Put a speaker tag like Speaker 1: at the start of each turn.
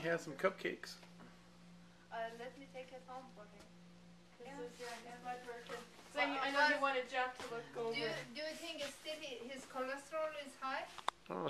Speaker 1: He has some cupcakes.
Speaker 2: Uh, let me take it home for him.
Speaker 3: This
Speaker 2: Yeah.
Speaker 3: is yeah, so
Speaker 2: Well,
Speaker 3: I know
Speaker 2: you
Speaker 3: wanted Jack to look over.
Speaker 2: Do you, do you think still his cholesterol is high?
Speaker 1: Oh,